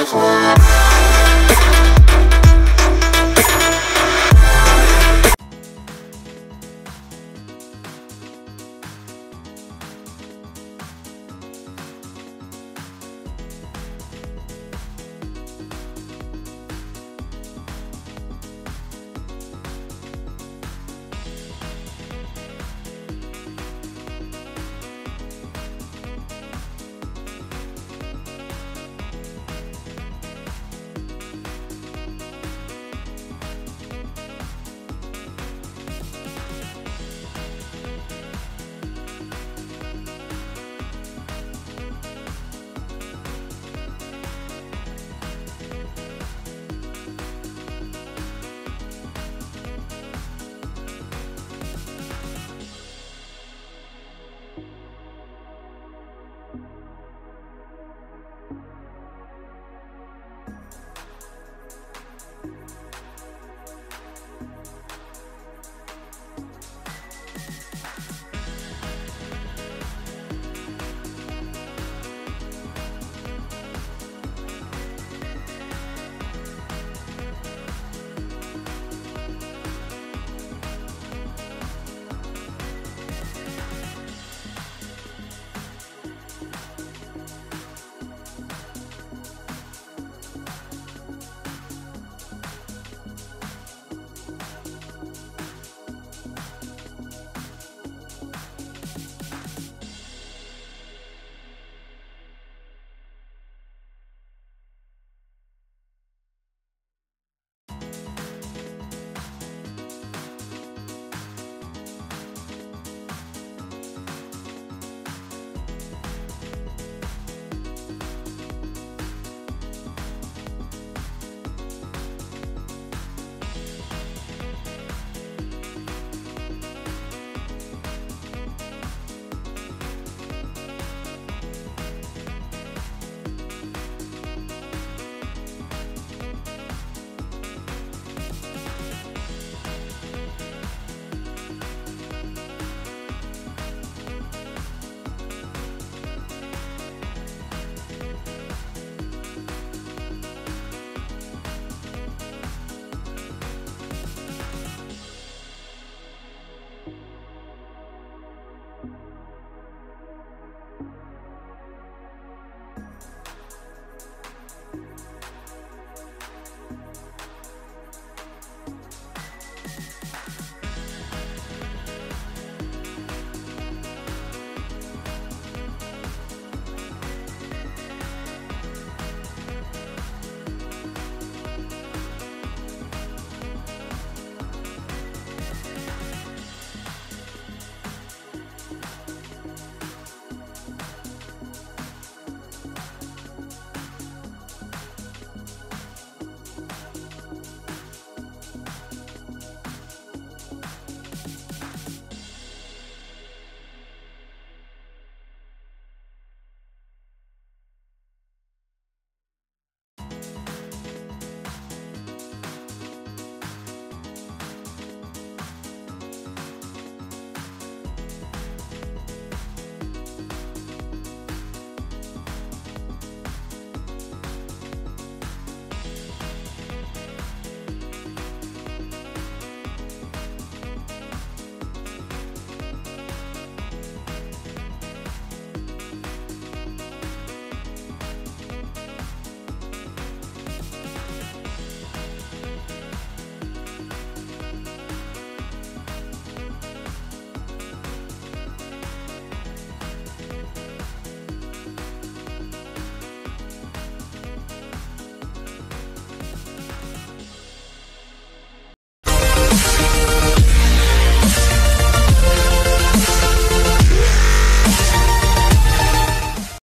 Bye.